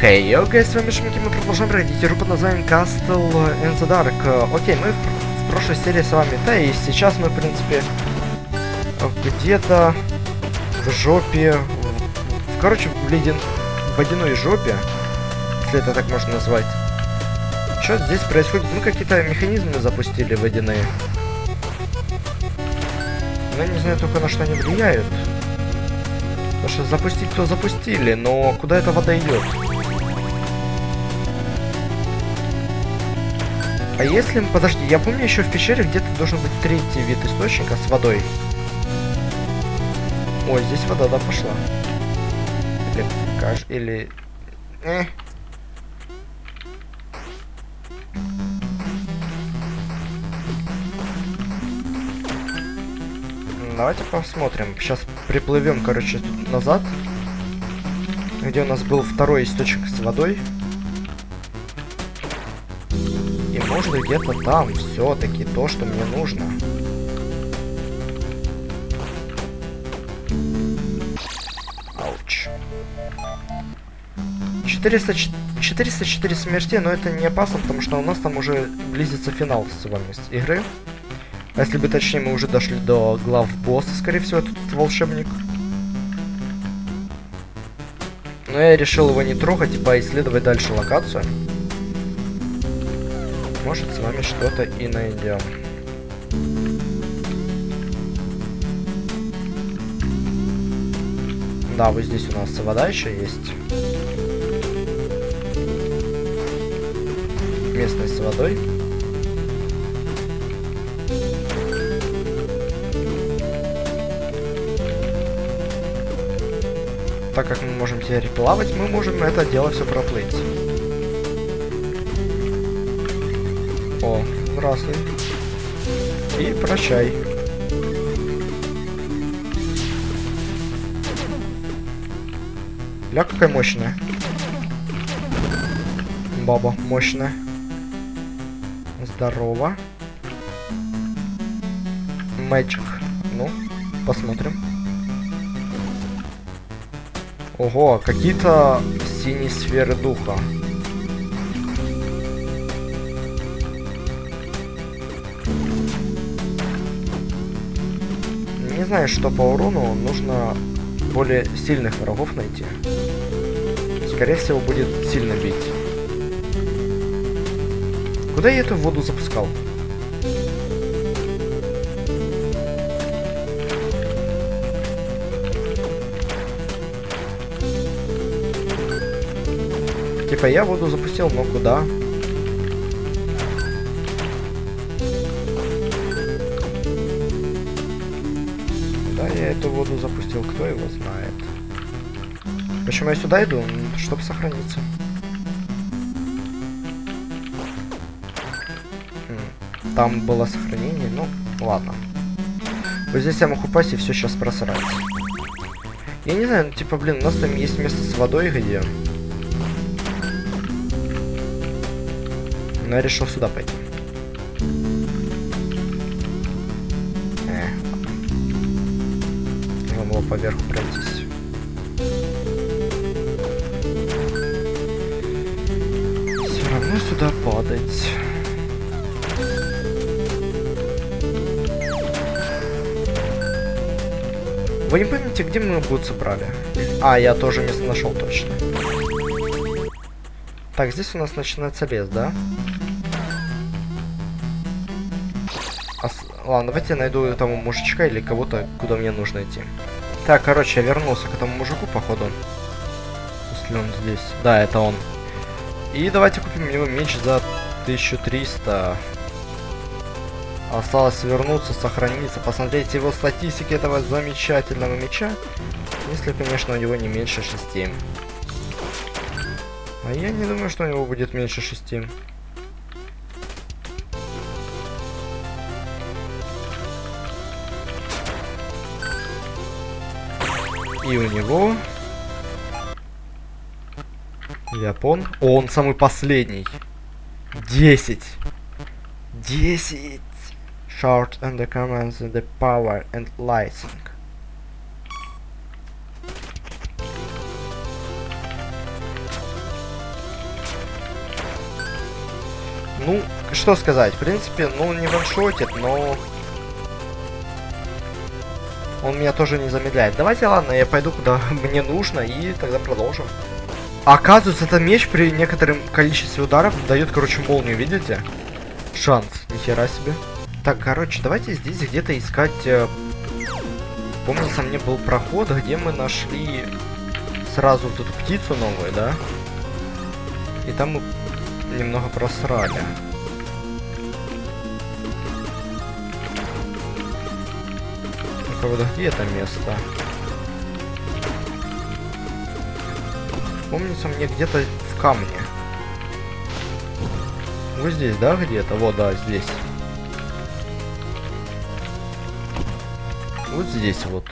Хей, hey, окей, с вами Шмики, мы продолжаем проходить игру под названием Castle in the Dark. Окей, мы в, в прошлой серии с вами, да, и сейчас мы, в принципе, где-то в жопе, в, короче, в, леден, в водяной жопе, если это так можно назвать. Что здесь происходит? Мы какие-то механизмы запустили водяные. Но я не знаю только на что они влияют. Потому что запустить-то запустили, но куда эта вода идет? А если... Подожди, я помню еще в пещере где-то должен быть третий вид источника с водой. Ой, здесь вода, да, пошла. Или... Каш... Или... Э. Давайте посмотрим. Сейчас приплывем, короче, назад. Где у нас был второй источник с водой. Может где-то там все-таки то, что мне нужно. Ауч. 400, 404 смерти, но это не опасно, потому что у нас там уже близится финал с вами игры. А если бы точнее, мы уже дошли до глав босса, скорее всего, этот волшебник. Но я решил его не трогать и поисследовать дальше локацию. Может, с вами что-то и найдем. Да, вот здесь у нас вода еще есть. Местность с водой. Так как мы можем теперь плавать, мы можем это дело все проплыть. О, здравствуй. И прощай. Ля, какая мощная. Баба, мощная. Здорово. Мэджик. Ну, посмотрим. Ого, какие-то синие сферы духа. Знаю, что по урону нужно более сильных врагов найти. Скорее всего, будет сильно бить. Куда я эту воду запускал? Типа я воду запустил, но куда? Эту воду запустил, кто его знает. Почему я сюда иду? Чтобы сохраниться. Там было сохранение, ну, ладно. Вот здесь я мог упасть и все сейчас просрать. Я не знаю, ну, типа, блин, у нас там есть место с водой, где... Но я решил сюда пойти. Поверху пройтись. Все равно сюда падать. Вы не помните, где мы бутсы брали? А, я тоже место нашел точно. Так, здесь у нас начинается лес, да? А, ладно, давайте я найду этого мужичка или кого-то, куда мне нужно идти. Так, короче, я вернулся к этому мужику, походу. Если он здесь. Да, это он. И давайте купим у него меч за 1300. Осталось вернуться, сохраниться, посмотреть его статистики этого замечательного меча. Если, конечно, у него не меньше 6. А я не думаю, что у него будет меньше 6. И у него... Япон. О, он самый последний. 10. 10. Short and the commands the power and lighting. Ну, что сказать, в принципе, ну, не ваншотит, но он меня тоже не замедляет. Давайте, ладно, я пойду куда мне нужно, и тогда продолжим. Оказывается, этот меч при некотором количестве ударов дает, короче, молнию, видите? Шанс, нихера себе. Так, короче, давайте здесь где-то искать... Э... Помнится, мне был проход, где мы нашли сразу вот эту птицу новую, да? И там мы немного просрали. Вот где это место? Помнится мне где-то в камне. Вот здесь, да, где-то? Вот, да, здесь. Вот здесь вот.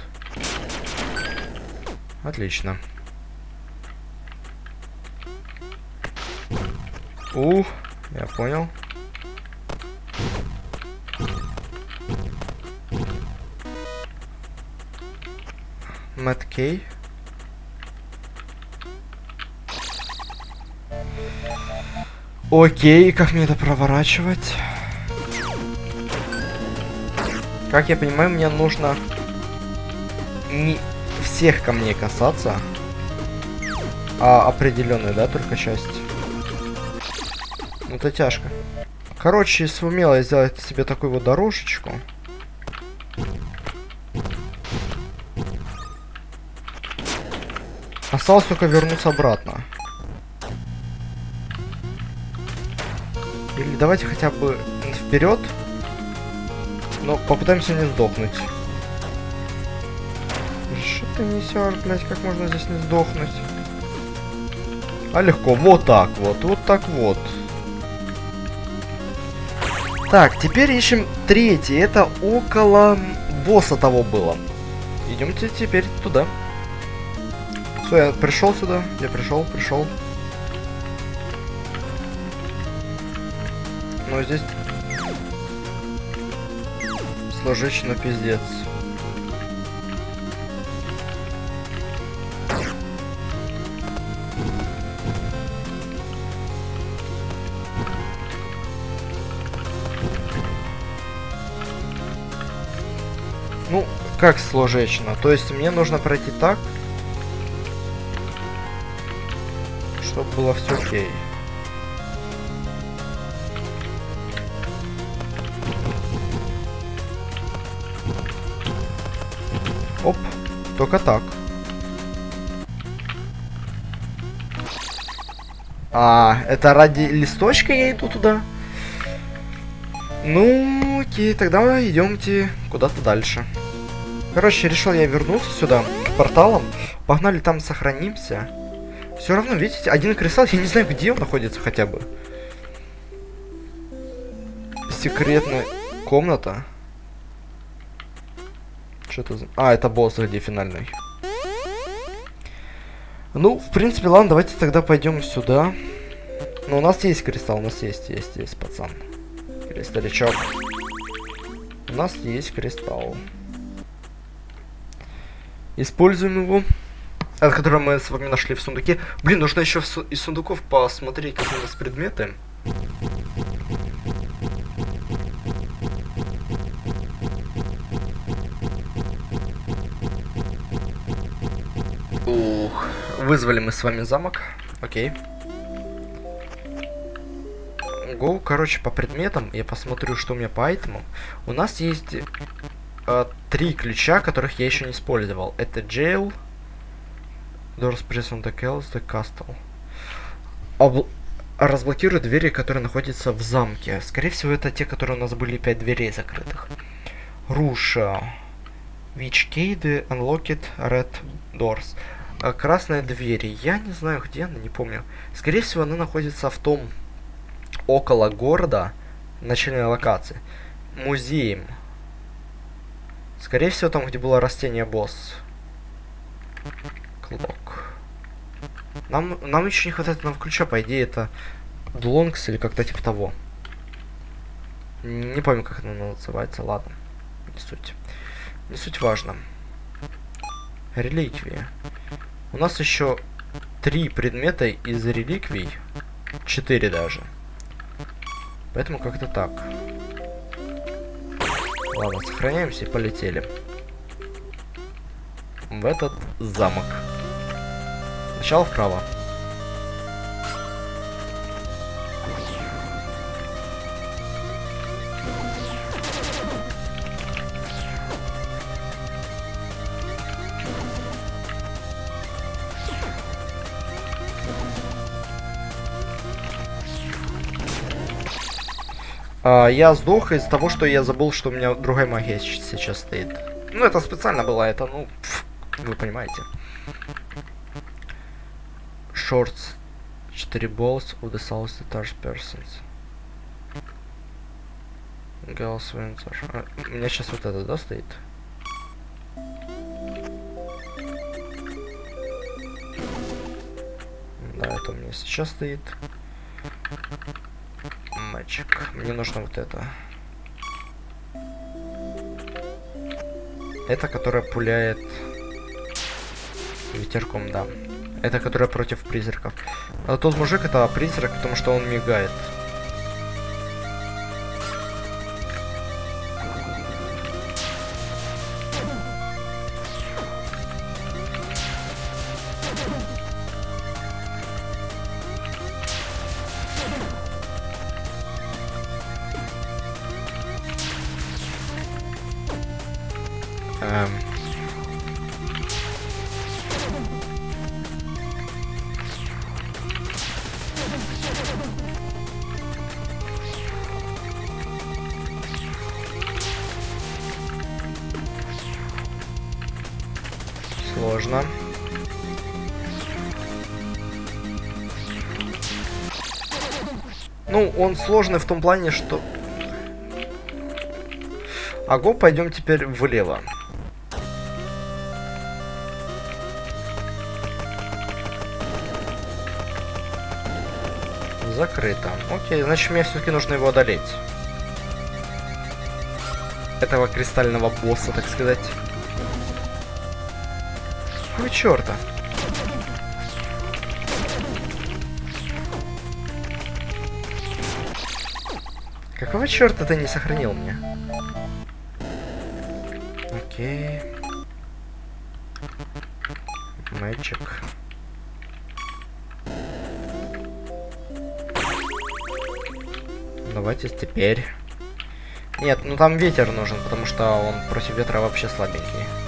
Отлично. У, я понял. Мэтт Кей. Окей, как мне это проворачивать? Как я понимаю, мне нужно не всех камней касаться, а определенную, да, только часть. Ну, это тяжко. Короче, сумела сделать себе такую вот дорожечку. Осталось только вернуться обратно. Или давайте хотя бы вперед. Но попытаемся не сдохнуть. Что ты несешь, блять, как можно здесь не сдохнуть? А легко, вот так вот, вот так вот. Так, теперь ищем третий. Это около босса того было. Идемте теперь туда. Все, я пришел сюда. Я пришел, пришел. Но здесь сложечно пиздец. Ну, как сложечно? То есть мне нужно пройти так, было все окей. Оп, только так. А, это ради листочка я иду туда? Ну, окей, тогда идемте куда-то дальше. Короче, решил я вернуться сюда, к порталам. Погнали там сохранимся. Все равно, видите, один кристалл, я не знаю, где он находится хотя бы. Секретная комната. Что это за... А, это босс, где финальный. Ну, в принципе, ладно, давайте тогда пойдем сюда. Но у нас есть кристалл, у нас есть, есть, есть, пацан. Кристалличок. У нас есть кристалл. Используем его. От которого мы с вами нашли в сундуке. Блин, нужно еще из сундуков посмотреть, какие у нас предметы. Ух, вызвали мы с вами замок. Окей. Go, короче, по предметам. Я посмотрю, что у меня по айтемам. У нас есть э, три ключа, которых я еще не использовал. Это jail, doors press on the kells, the castle. Обл разблокирует двери, которые находятся в замке. Скорее всего, это те, которые у нас были пять дверей закрытых. Руша. Which key unlocked red doors. А, красная дверь. Я не знаю, где она, не помню. Скорее всего, она находится в том около города, начальной локации. Музеем. Скорее всего, там, где было растение босс. Клок. Нам, нам еще не хватает нам ключа, по идее, это Длонкс или как-то типа того. Не помню, как она называется, ладно. Не суть. Не суть важно. Реликвия. У нас еще три предмета из реликвий. Четыре даже. Поэтому как-то так. Ладно, сохраняемся и полетели. В этот замок. Сначала вправо. А, я сдох из-за того, что я забыл, что у меня другая магия сейчас стоит. Ну, это специально было, это, ну, пф, вы понимаете. Shorts. 4 balls of the south touch persons. Girls winter. А, у меня сейчас вот это, да, стоит? Да, это у меня сейчас стоит мальчик. Мне нужно вот это. Это, которая пуляет ветерком, да. Это, которая против призраков. А тот мужик это призрак, потому что он мигает. Сложный в том плане, что... Аго, пойдем теперь влево. Закрыто. Окей, значит мне все-таки нужно его одолеть. Этого кристального босса, так сказать. Какого черта? Какого черта ты не сохранил мне? Окей. Мальчик. Давайте теперь. Нет, ну там ветер нужен, потому что он против ветра вообще слабенький.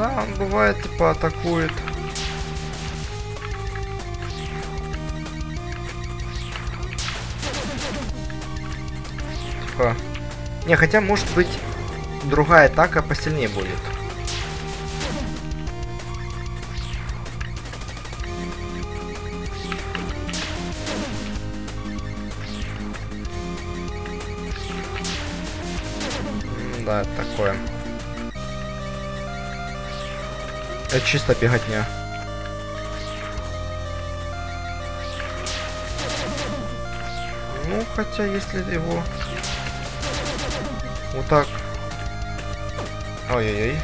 Да, он бывает, типа, атакует. Типа... Не, хотя, может быть, другая атака посильнее будет. Да, такое. Это чисто беготня. Ну, хотя, если его... Вот так... Ой-ой-ой.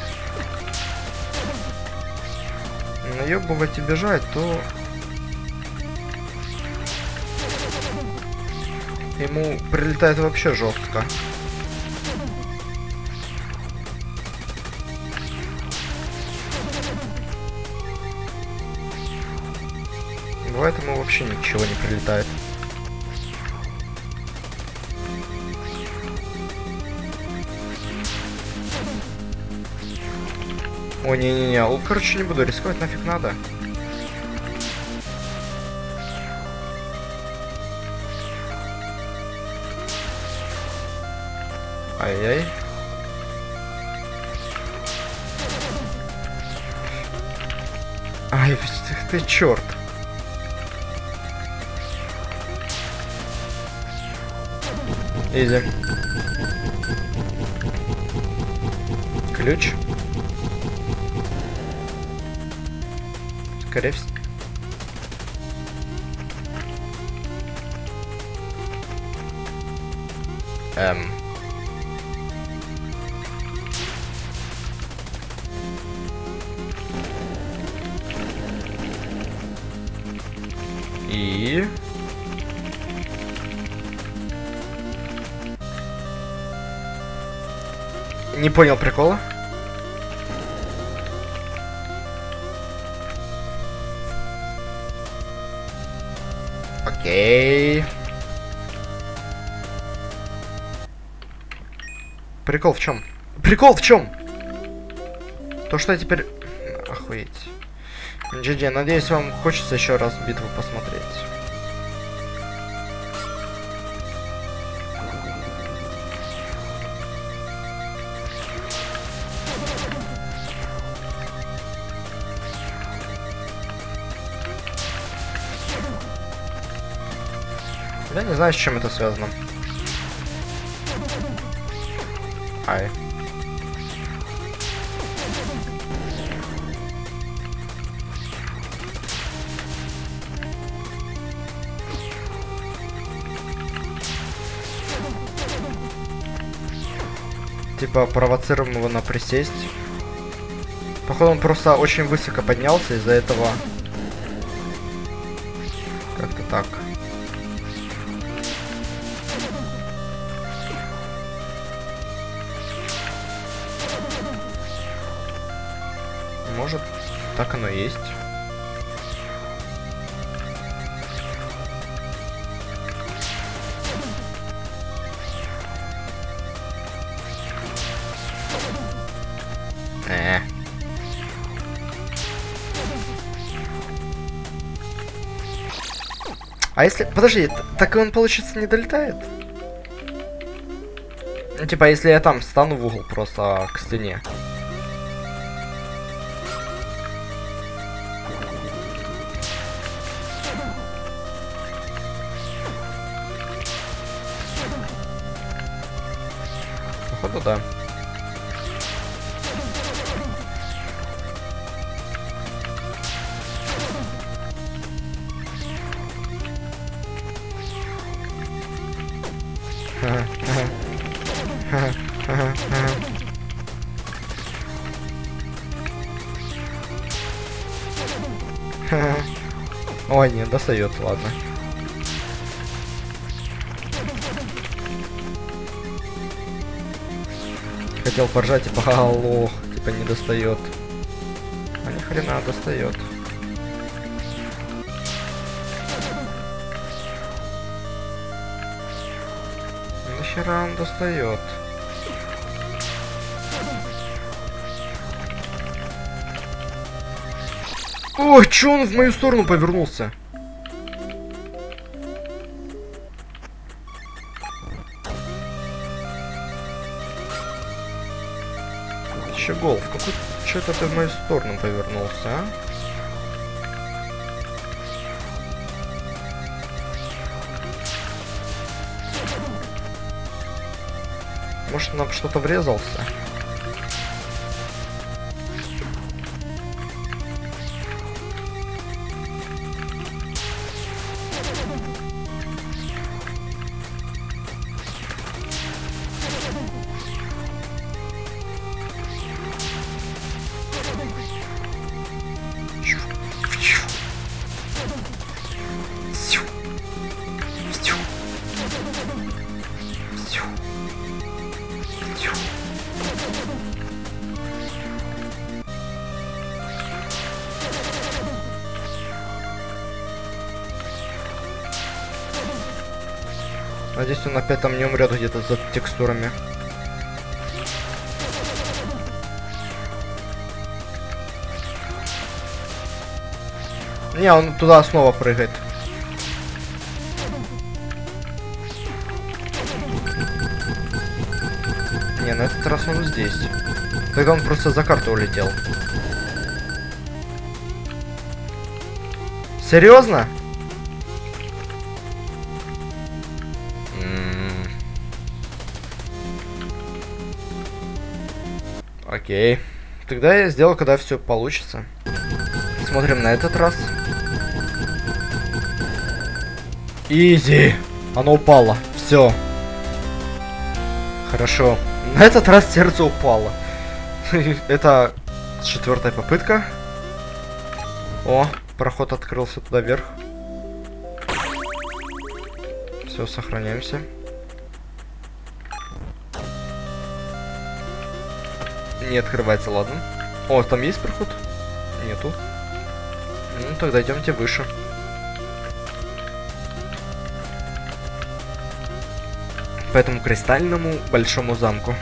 Наебывать и бежать, то... Ему прилетает вообще жестко. Ему вообще ничего не прилетает. О, не-не-не, вот, короче, не буду рисковать, нафиг надо. Ай-яй. Ай, ты, ты черт. Изи. Ключ. Скорее всего. Эм. Не понял прикола. Окей. Прикол в чем? Прикол в чем? То, что я теперь... Охуеть. GG, надеюсь, вам хочется еще раз битву посмотреть. Я не знаю, с чем это связано. Ай. Типа провоцируем его на присесть. Походу он просто очень высоко поднялся из-за этого. Так оно и есть. Э. А если... Подожди, так он, получится, не долетает? Ну, типа, если я там стану в угол просто к стене. Достает, ладно. Хотел поржать, типа, лох, типа не достает. А ни хрена достает. Нахера он достает? Ой, чё он в мою сторону повернулся? Еще гол. В какой... Чё-то ты в мою сторону повернулся, а? Может, нам что-то врезался? Надеюсь, он опять там не умрет где-то за текстурами. Не, он туда снова прыгает. Не, на этот раз он здесь. Тогда он просто за карту улетел. Серьезно? Окей. Тогда я сделал, когда все получится. Смотрим на этот раз. Изи. Оно упало. Все. Хорошо. На этот раз сердце упало. Это четвертая попытка. О, проход открылся туда вверх. Все, сохраняемся. Не открывается, ладно. О, там есть проход? Нету. Ну, тогда идемте выше. По этому кристальному большому замку.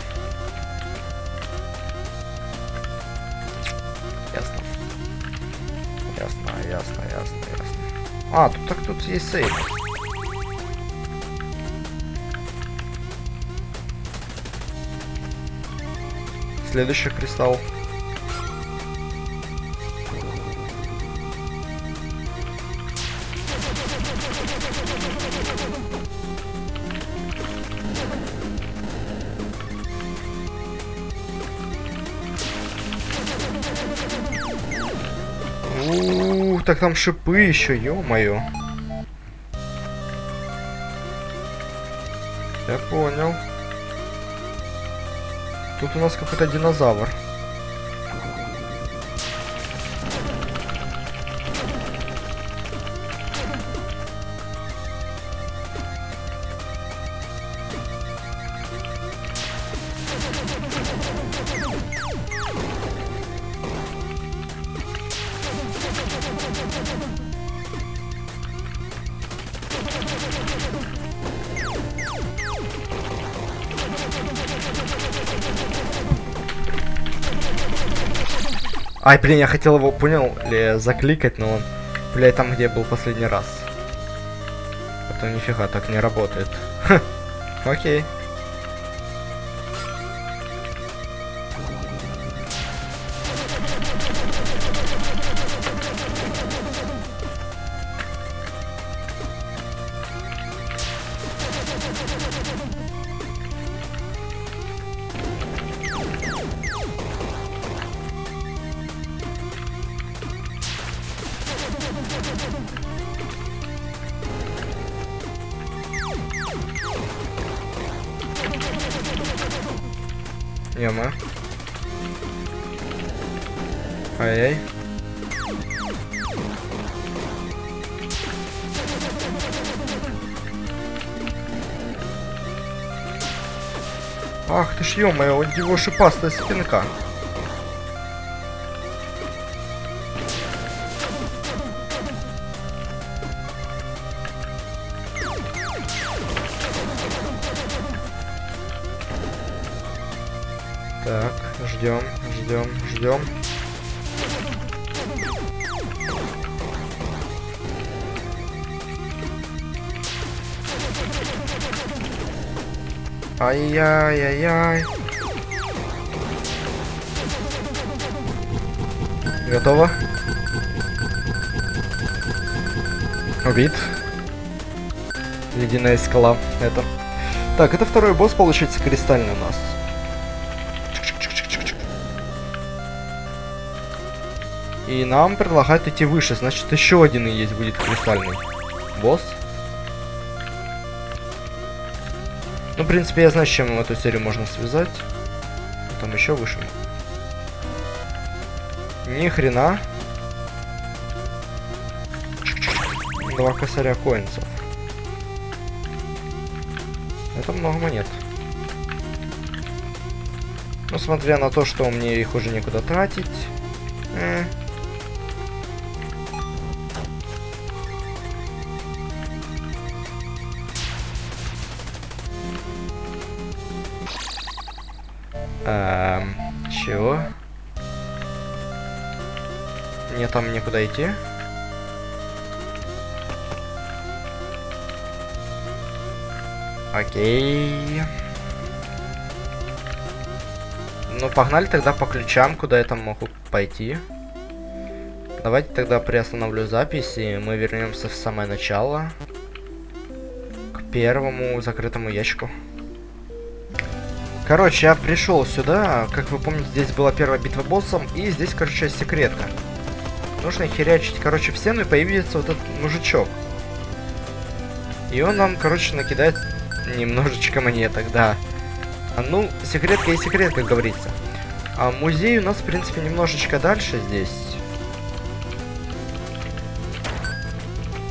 Ясно. Ясно, ясно, ясно, ясно. А, тут так тут есть сейф. Следующий кристалл. Ух, так там шипы еще, ё-моё. Я понял. Тут у нас какой-то динозавр. Ай, блин, я хотел его, понял ли, закликать, но он, блядь, там, где был последний раз. Это нифига так не работает. Окей. Ё-моё. Ай-яй. Ах ты ж ё-моё, у него шипастая спинка. Ждем, ждем, ждем. Ай-яй-яй-яй. Готово? Убит. Ледяная скала. Это. Так, это второй босс, получается, кристальный у нас. И нам предлагают идти выше, значит еще один есть будет кристальный босс. Ну, в принципе, я знаю, с чем эту серию можно связать. Там еще выше. Ни хрена. Два косаря коинцев. Это много монет. Ну, смотря на то, что мне их уже некуда тратить. Э. Некуда идти. Окей. Ну, погнали тогда по ключам, куда я там могу пойти. Давайте тогда приостановлю запись, и мы вернемся в самое начало. К первому закрытому ящику. Короче, я пришел сюда. Как вы помните, здесь была первая битва боссом. И здесь, короче, секретка. Нужно херячить, короче, в стену и появится вот этот мужичок. И он нам, короче, накидает немножечко монеток, да. А, ну, секретка и секрет, как говорится. А музей у нас, в принципе, немножечко дальше здесь.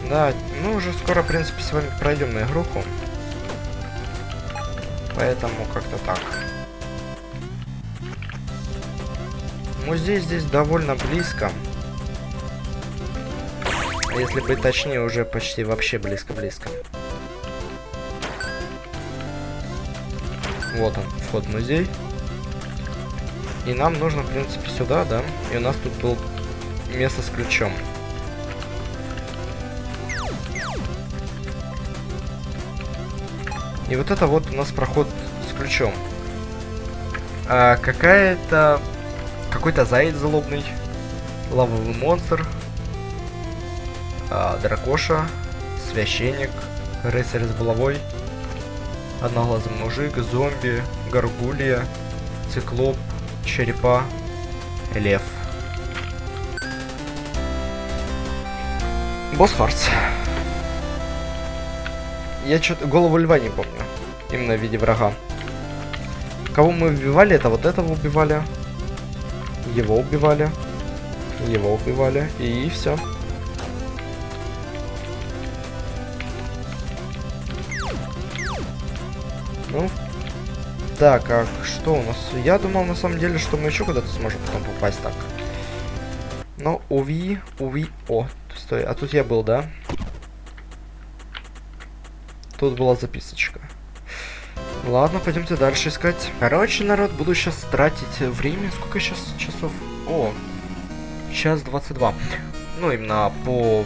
Да, мы уже скоро, в принципе, с вами пройдем на игруху. Поэтому как-то так. Музей здесь довольно близко. Если быть точнее, уже почти вообще близко-близко. Вот он, вход в музей. И нам нужно, в принципе, сюда, да? И у нас тут был место с ключом. И вот это вот у нас проход с ключом. А какая-то... Какой-то заяц злобный. Лавовый монстр. А, дракоша. Священник. Рыцарь с булавой. Одноглазый мужик, зомби, горгулья, циклоп, черепа, лев. Босс Харц. Я что-то голову льва не помню. Именно в виде врага. Кого мы убивали? Это вот этого убивали. Его убивали. Его убивали. И все. Ну, так, а что у нас? Я думал, на самом деле, что мы еще куда-то сможем потом попасть так. Но, уви, уви... О, стой, а тут я был, да? Тут была записочка. Ладно, пойдемте дальше искать. Короче, народ, буду сейчас тратить время. Сколько сейчас часов? О, час 22. Ну, именно по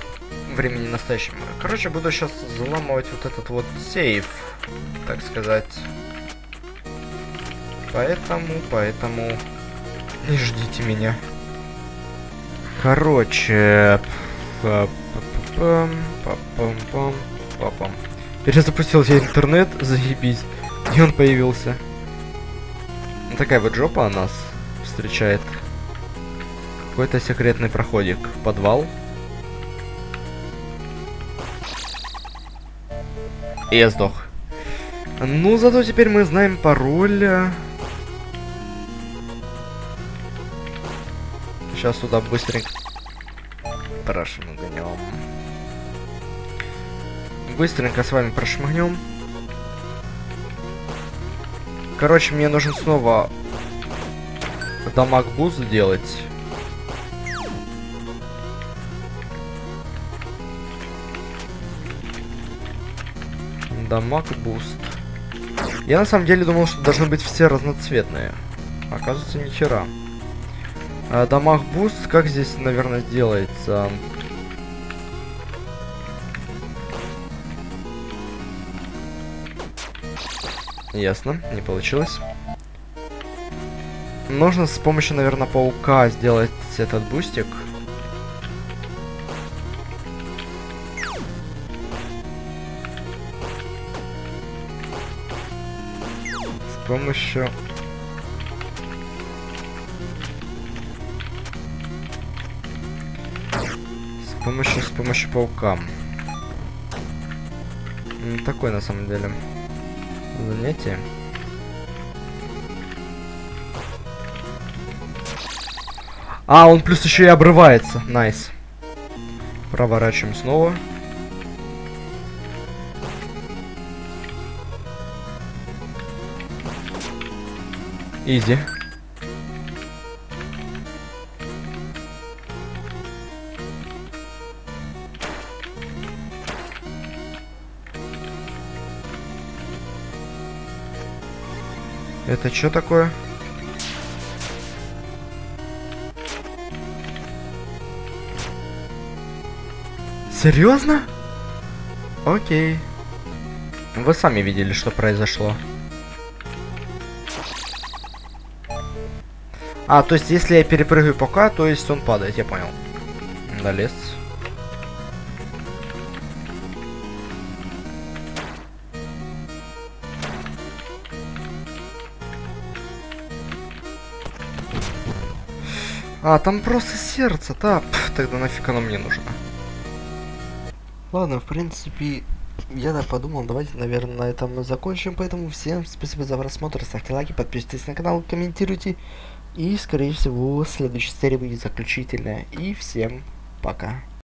времени настоящему. Короче, буду сейчас заламывать вот этот вот сейф, так сказать. Поэтому, поэтому... Не ждите меня. Короче... Перезапустил я интернет, заебись. И он появился. Вот такая вот жопа нас встречает. Какой-то секретный проходик. Подвал. И я сдох. Ну, зато теперь мы знаем пароль. Сейчас сюда быстренько прошмыгнем. Быстренько с вами прошмыгнем. Короче, мне нужно снова damage boost сделать. Damage boost. Я на самом деле думал, что должны быть все разноцветные. Оказывается, ни хера. А, damage boost, как здесь, наверное, делается? Ясно, не получилось. Нужно с помощью, наверное, паука сделать этот бустик. Помощью... С помощью, с помощью паука. Такой, на самом деле занятие. А, он плюс еще и обрывается. Nice. Проворачиваем снова. Изи. Это что такое? Серьезно? Окей. Вы сами видели, что произошло. А, то есть, если я перепрыгиваю пока, то есть он падает, я понял. Долез. А, там просто сердце, да. Пф, тогда нафиг оно мне нужно. Ладно, в принципе, я так подумал, давайте, наверное, на этом мы закончим. Поэтому всем спасибо за просмотр, ставьте лайки, подписывайтесь на канал, комментируйте. И, скорее всего, следующая серия будет заключительная. И всем пока.